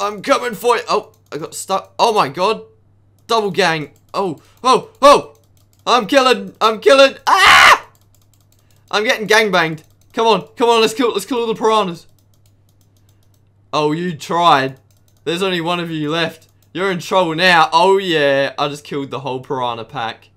I'm coming for you. Oh, I got stuck. Oh my god. Double gang. Oh, oh, oh. I'm killing. I'm killing. Ah! I'm getting gang banged! Come on, come on. Let's kill. Let's kill all the piranhas. Oh, you tried. There's only one of you left. You're in trouble now. Oh yeah, I just killed the whole piranha pack.